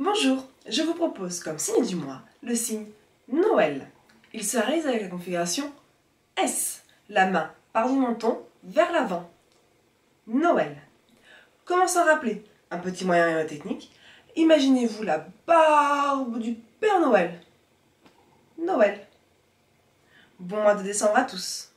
Bonjour, je vous propose comme signe du mois le signe Noël. Il se réalise avec la configuration S. La main par du menton vers l'avant. Noël. Comment s'en rappeler? Un petit moyen technique. Imaginez-vous la barbe du Père Noël. Noël. Bon mois de décembre à tous.